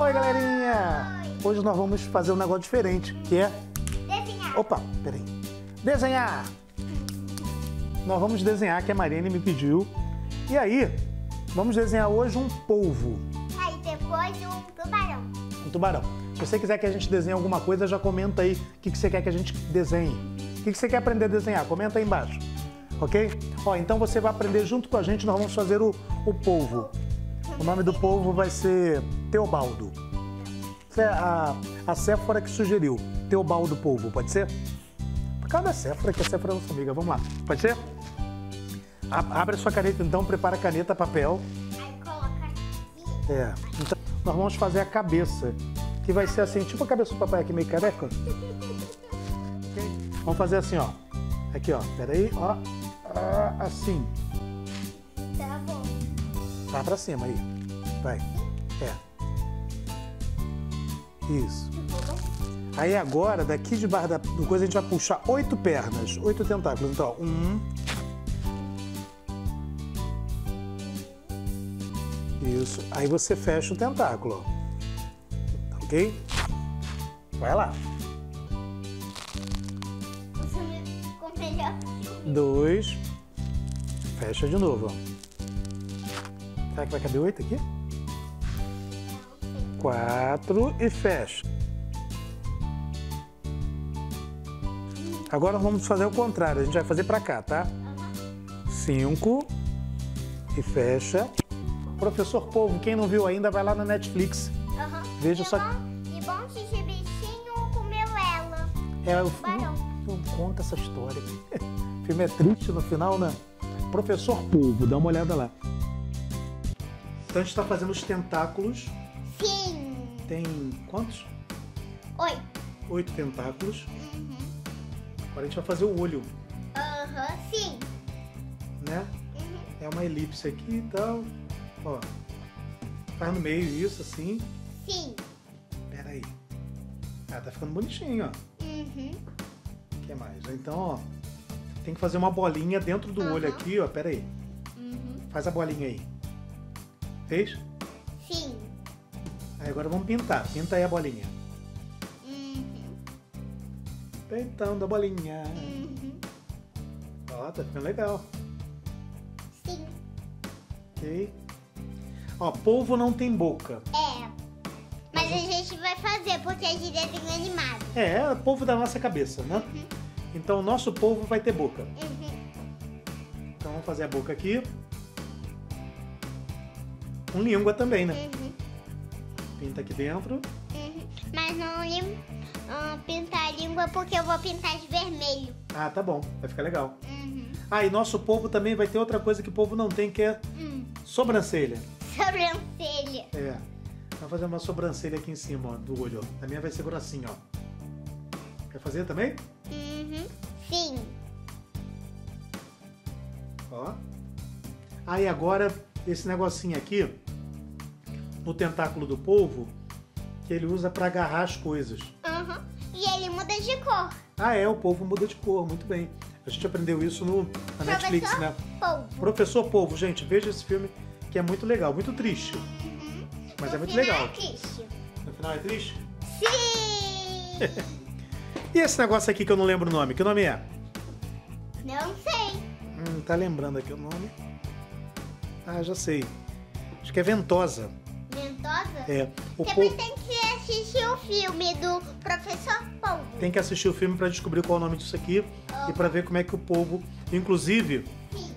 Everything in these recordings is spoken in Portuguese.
Oi, galerinha! Hoje nós vamos fazer um negócio diferente, que é... Desenhar. Opa, peraí. Desenhar! Nós vamos desenhar, que a Mariane me pediu. E aí, vamos desenhar hoje um polvo, Aí depois um tubarão. um tubarão. Se você quiser que a gente desenhe alguma coisa, já comenta aí o que, que você quer que a gente desenhe. O que, que você quer aprender a desenhar? Comenta aí embaixo. Ok? Ó, então você vai aprender junto com a gente, nós vamos fazer o, o polvo. O nome do polvo vai ser Teobaldo. É a, a Séfora que sugeriu. Teobaldo Polvo, pode ser? Por causa da Séfora, que a Séfora é nossa amiga. Vamos lá. Pode ser? A- Abre a sua caneta então, prepara a caneta, papel. Aí coloca aqui. É. Então, nós vamos fazer a cabeça, que vai ser assim, tipo a cabeça do papai aqui, meio careca. Ok? Vamos fazer assim, ó. Aqui, ó. Peraí, ó. Ah, assim. Tá bom. Vai pra cima aí. Vai. Isso. Aí agora, daqui debaixo da do coisa, a gente vai puxar oito pernas, oito tentáculos. Então, ó, um. Isso. Aí você fecha o tentáculo, ó. Tá Ok? Vai lá. Dois. Fecha de novo, ó. Será que vai caber oito aqui? Quatro e fecha. Agora vamos fazer o contrário. A gente vai fazer pra cá, tá? Cinco e fecha. Professor Povo, quem não viu ainda, vai lá na Netflix. Aham. Veja e só- Bom, e bom que bichinho comeu ela. É, o não, não conta essa história. O filme é triste no final, né? Professor Polvo, dá uma olhada lá. Então a gente está fazendo os tentáculos. Sim. Tem quantos? Oi. Oito tentáculos. Uhum. Agora a gente vai fazer o olho, Aham, sim. né? Uhum. É uma elipse aqui e tal. Ó. Faz no meio isso, assim. Sim. Pera aí. Ah, tá ficando bonitinho, ó. Uhum. O que mais? Então, ó. Tem que fazer uma bolinha dentro do olho aqui, ó. Pera aí. Uhum. Faz a bolinha aí. Fez? Aí agora vamos pintar. Pinta aí a bolinha. Uhum. Pintando a bolinha. Uhum. Ó, tá ficando legal. Sim. Ok. Ó, polvo não tem boca. É. Mas a gente vai fazer porque é de desenho animado. É, é polvo da nossa cabeça, né? Então o nosso polvo vai ter boca. Uhum. Então vamos fazer a boca aqui. Com língua também, né? Uhum. Pinta aqui dentro. Uhum. Mas não lim... ah, pintar a língua porque eu vou pintar de vermelho. Ah, tá bom. Vai ficar legal. Uhum. Ah, e nosso polvo também vai ter outra coisa que o polvo não tem, que é Hum. sobrancelha. Sobrancelha. É. Vamos fazer uma sobrancelha aqui em cima, ó, do olho. A minha vai ser grossinha, ó. Quer fazer também? Uhum. Sim. Ó. Aí agora, esse negocinho aqui, no tentáculo do polvo, que ele usa para agarrar as coisas. Uhum. E ele muda de cor. Ah, é, o polvo muda de cor, muito bem. A gente aprendeu isso no, na Netflix, Professor né? Polvo. Professor Polvo, gente, veja esse filme que é muito legal, muito triste. Uhum. Mas No é muito final legal. É triste. No final é triste? Sim. E esse negócio aqui que eu não lembro o nome, que nome é? não sei. Hum, tá lembrando aqui o nome? Ah, já sei. Acho que é ventosa. É. O Depois polvo tem que assistir o filme do Professor Polvo. tem que assistir o filme para descobrir qual é o nome disso aqui e para ver como é que o polvo, inclusive, Sim.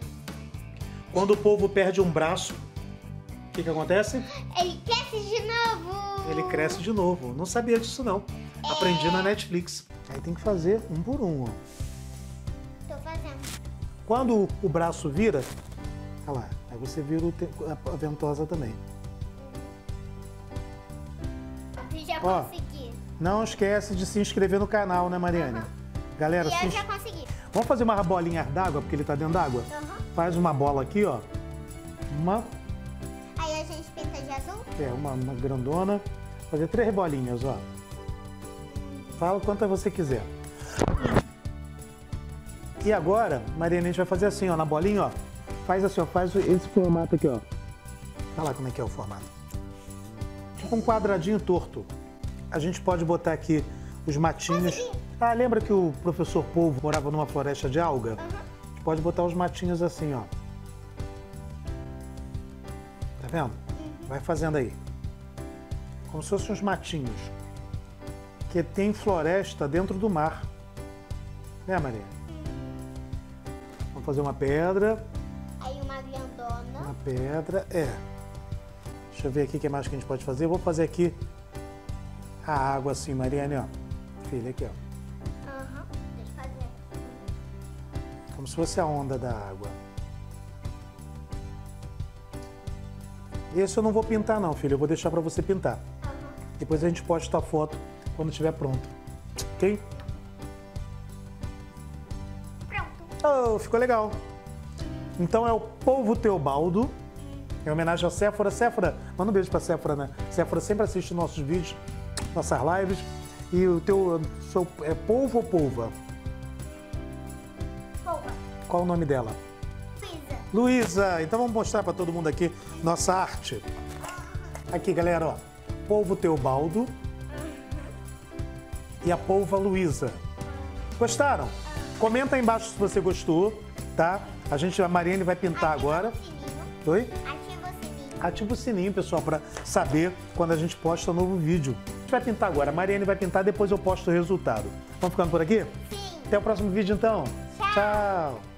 quando o polvo perde um braço, o que que acontece? Ele cresce de novo. Ele cresce de novo. Não sabia disso não. Aprendi na Netflix. Aí tem que fazer um por um, ó. Tô fazendo. Quando o braço vira, olha lá, aí você vira a ventosa também. Ó. Não esquece de se inscrever no canal, né, Mariane? Galera, E se eu já consegui. vamos fazer uma bolinha d'água, porque ele tá dentro d'água? Uhum. Faz uma bola aqui, ó. Uma, Aí a gente pinta de azul. é, uma, uma grandona. Fazer três bolinhas, ó. Fala quantas você quiser. E agora, Mariana, a gente vai fazer assim, ó, na bolinha, ó. Faz assim, ó, faz esse formato aqui, ó. Olha lá como é que é o formato. tipo um quadradinho torto. A gente pode botar aqui os matinhos. Ah, lembra que o professor Polvo morava numa floresta de alga? A gente pode botar os matinhos assim, ó. Tá vendo? Vai fazendo aí. Como se fossem uns matinhos. Que tem floresta dentro do mar. Né, Maria? Vamos fazer uma pedra. Aí uma grandona. Uma pedra, é. Deixa eu ver aqui o que mais que a gente pode fazer. Eu vou fazer aqui a água assim, Mariane, ó. Filha, aqui, ó. Aham. Deixa eu fazer. Como se fosse a onda da água. Esse eu não vou pintar não, filho. Eu vou deixar para você pintar. Aham. Depois a gente posta a foto quando estiver pronto. Ok? Pronto. Oh, ficou legal. Então é o Povo Teobaldo, em homenagem a Séfora. Séfora, manda um beijo pra Séfora, né? Séfora sempre assiste nossos vídeos, nossas lives. E o teu seu, é Polvo ou Polva? Polva. Qual o nome dela? Pisa. Luísa. Então vamos mostrar para todo mundo aqui nossa arte. Aqui, galera, ó. Polvo Teobaldo e a polva Luísa. Gostaram? Comenta aí embaixo se você gostou, tá? A gente, a Mariane vai pintar agora. Ativa o sininho. Oi? Ativa o sininho. Ativa o sininho, pessoal, para saber quando a gente posta um novo vídeo. Vai pintar agora. A Mariane vai pintar, depois eu posto o resultado. Vamos ficando por aqui? Sim. Até o próximo vídeo, então. Tchau. Tchau.